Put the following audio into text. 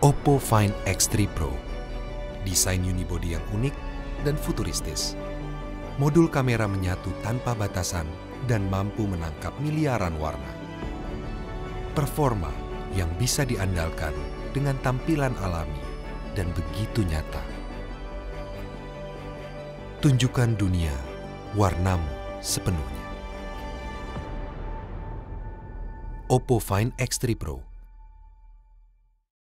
Oppo Find X3 Pro. Desain unibody yang unik dan futuristis. Modul kamera menyatu tanpa batasan dan mampu menangkap miliaran warna. Performa yang bisa diandalkan dengan tampilan alami dan begitu nyata. Tunjukkan dunia warnamu sepenuhnya. Oppo Find X3 Pro